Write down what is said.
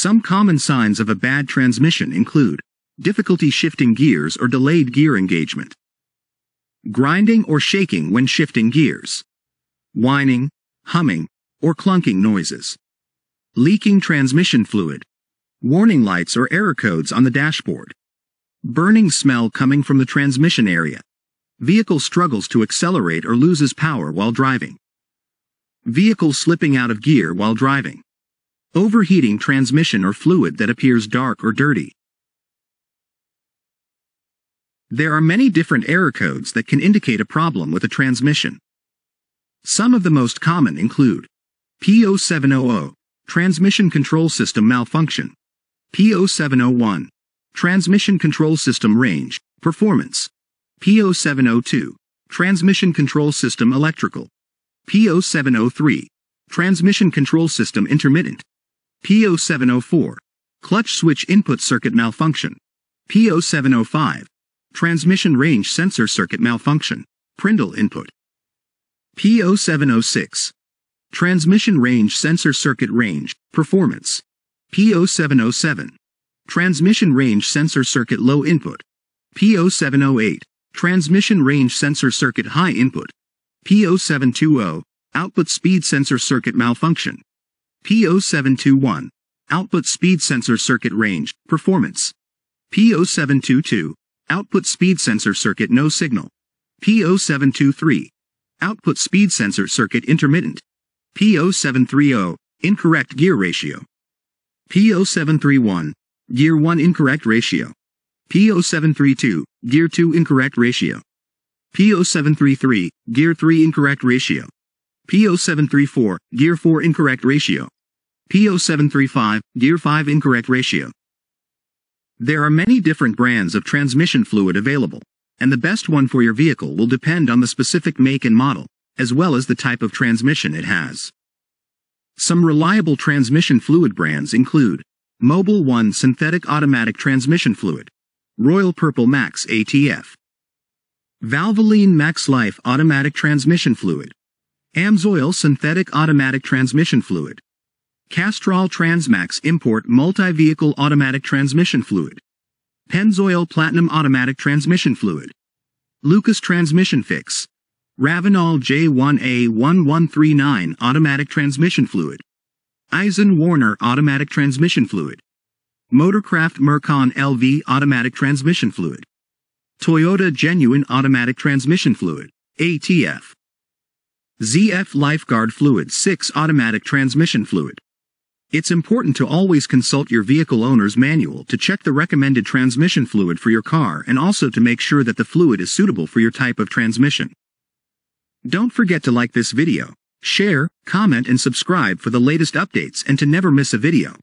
Some common signs of a bad transmission include difficulty shifting gears or delayed gear engagement, grinding or shaking when shifting gears, whining, humming, or clunking noises, leaking transmission fluid, warning lights or error codes on the dashboard, burning smell coming from the transmission area, vehicle struggles to accelerate or loses power while driving, vehicle slipping out of gear while driving, overheating transmission or fluid that appears dark or dirty. There are many different error codes that can indicate a problem with a transmission. Some of the most common include P0700, Transmission Control System Malfunction, P0701, Transmission Control System Range, Performance, P0702, Transmission Control System Electrical, P0703, Transmission Control System Intermittent, P0704, Clutch Switch Input Circuit Malfunction, P0705, Transmission Range Sensor Circuit Malfunction, Prindle Input, P0706, Transmission Range Sensor Circuit Range, Performance, P0707, Transmission Range Sensor Circuit Low Input, P0708, Transmission Range Sensor Circuit High Input, P0720, Output Speed Sensor Circuit Malfunction, P0721, Output Speed Sensor Circuit Range, Performance, P0722, Output Speed Sensor Circuit No Signal, P0723, Output Speed Sensor Circuit Intermittent, P0730, Incorrect Gear Ratio, P0731, Gear 1 Incorrect Ratio, P0732, Gear 2 Incorrect Ratio, P0733, Gear 3 Incorrect Ratio, P0734, Gear 4 Incorrect Ratio, P0735, Gear 5 Incorrect Ratio. There are many different brands of transmission fluid available, and the best one for your vehicle will depend on the specific make and model, as well as the type of transmission it has. Some reliable transmission fluid brands include Mobil 1 Synthetic Automatic Transmission Fluid, Royal Purple Max ATF, Valvoline Max Life Automatic Transmission Fluid, Amsoil Synthetic Automatic Transmission Fluid, Castrol Transmax Import Multi-Vehicle Automatic Transmission Fluid, Pennzoil Platinum Automatic Transmission Fluid, Lucas Transmission Fix, Ravenol J1A1139 Automatic Transmission Fluid, Aisin Warner Automatic Transmission Fluid, Motorcraft Mercon LV Automatic Transmission Fluid, Toyota Genuine Automatic Transmission Fluid, ATF, ZF Lifeguard Fluid 6 Automatic Transmission Fluid, it's important to always consult your vehicle owner's manual to check the recommended transmission fluid for your car and also to make sure that the fluid is suitable for your type of transmission. Don't forget to like this video, share, comment and subscribe for the latest updates and to never miss a video.